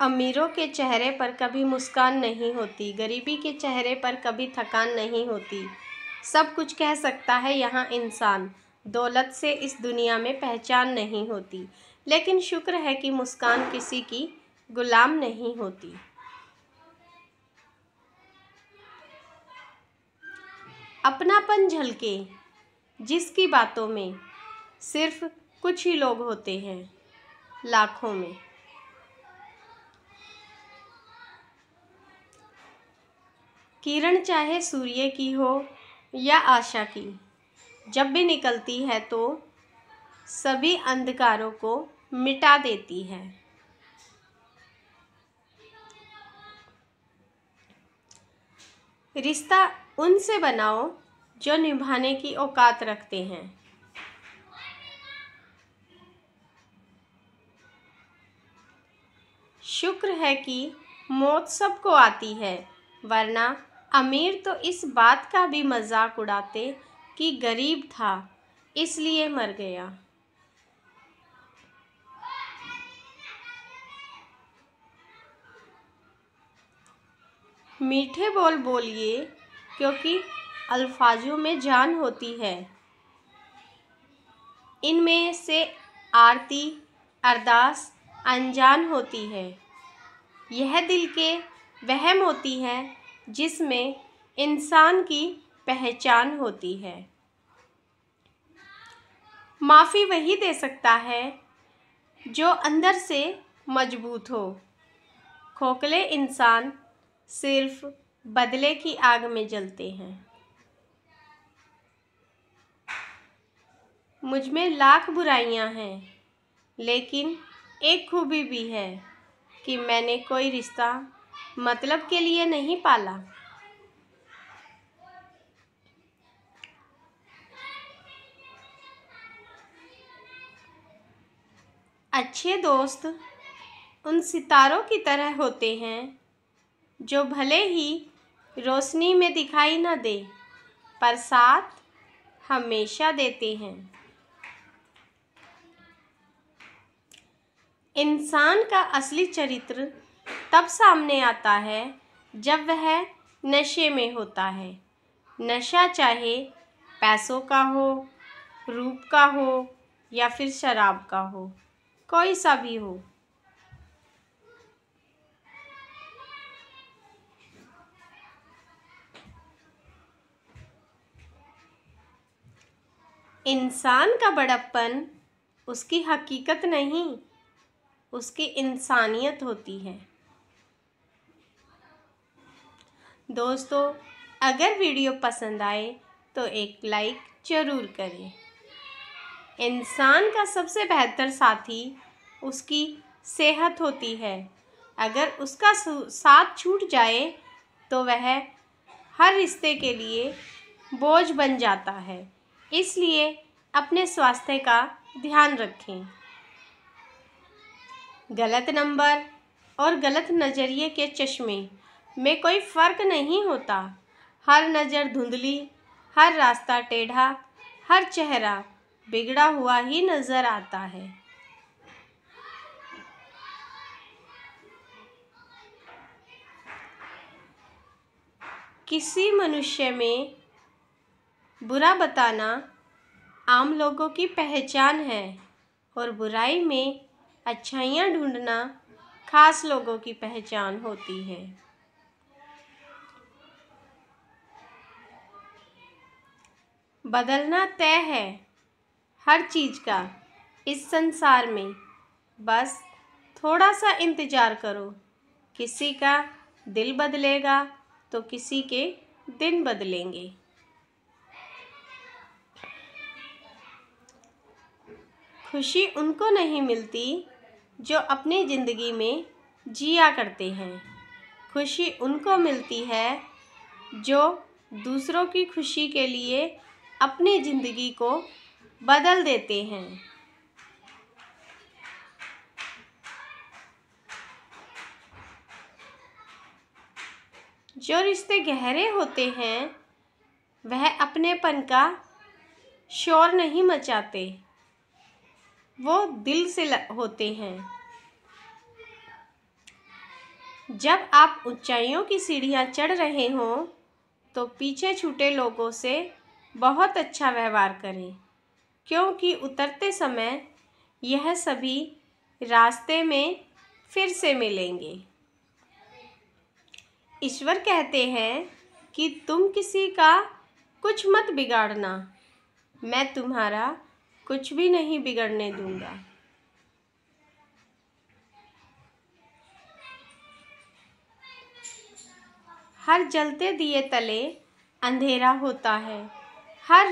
अमीरों के चेहरे पर कभी मुस्कान नहीं होती, गरीबी के चेहरे पर कभी थकान नहीं होती। सब कुछ कह सकता है यहाँ इंसान, दौलत से इस दुनिया में पहचान नहीं होती। लेकिन शुक्र है कि मुस्कान किसी की गुलाम नहीं होती। अपनापन झलके, जिसकी बातों में सिर्फ़ कुछ ही लोग होते हैं, लाखों में। किरण चाहे सूर्य की हो या आशा की, जब भी निकलती है तो सभी अंधकारों को मिटा देती है। रिश्ता उनसे बनाओ जो निभाने की औकात रखते हैं। शुक्र है कि मौत सबको आती है, वरना अमीर तो इस बात का भी मज़ाक उड़ाते कि गरीब था, इसलिए मर गया। मीठे बोल बोलिए, क्योंकि अल्फाजों में जान होती है। इनमें से आरती, अरदास, अनजान होती है। यह दिल के वहम होती है जिसमें इंसान की पहचान होती है। माफ़ी वही दे सकता है जो अंदर से मज़बूत हो। खोखले इंसान सिर्फ़ बदले की आग में जलते हैं। मुझमें लाख बुराइयाँ हैं, लेकिन एक खूबी भी है कि मैंने कोई रिश्ता मतलब के लिए नहीं पाला। अच्छे दोस्त उन सितारों की तरह होते हैं, जो भले ही रोशनी में दिखाई न दे, पर साथ हमेशा देते हैं। इंसान का असली चरित्र तब सामने आता है जब वह नशे में होता है। नशा चाहे पैसों का हो, रूप का हो या फिर शराब का हो, कोई सा भी हो। इंसान का बड़प्पन उसकी हकीकत नहीं, उसकी इंसानियत होती है। दोस्तों, अगर वीडियो पसंद आए तो एक लाइक ज़रूर करें। इंसान का सबसे बेहतर साथी उसकी सेहत होती है। अगर उसका साथ छूट जाए तो वह हर रिश्ते के लिए बोझ बन जाता है। इसलिए अपने स्वास्थ्य का ध्यान रखें। गलत नंबर और गलत नज़रिए के चश्मे में कोई फ़र्क नहीं होता। हर नज़र धुंधली, हर रास्ता टेढ़ा, हर चेहरा बिगड़ा हुआ ही नज़र आता है। किसी मनुष्य में बुरा बताना आम लोगों की पहचान है और बुराई में अच्छाइयाँ ढूंढना खास लोगों की पहचान होती है। बदलना तय है हर चीज़ का इस संसार में। बस थोड़ा सा इंतज़ार करो। किसी का दिल बदलेगा तो किसी के दिन बदलेंगे। खुशी उनको नहीं मिलती जो अपनी ज़िंदगी में जिया करते हैं। खुशी उनको मिलती है जो दूसरों की खुशी के लिए अपनी ज़िंदगी को बदल देते हैं। जो रिश्ते गहरे होते हैं, वह अपनेपन का शोर नहीं मचाते। वो दिल से होते हैं। जब आप ऊंचाइयों की सीढ़ियाँ चढ़ रहे हों तो पीछे छूटे लोगों से बहुत अच्छा व्यवहार करें, क्योंकि उतरते समय यह सभी रास्ते में फिर से मिलेंगे। ईश्वर कहते हैं कि तुम किसी का कुछ मत बिगाड़ना, मैं तुम्हारा कुछ भी नहीं बिगड़ने दूँगा। हर जलते दिए तले अंधेरा होता है। हर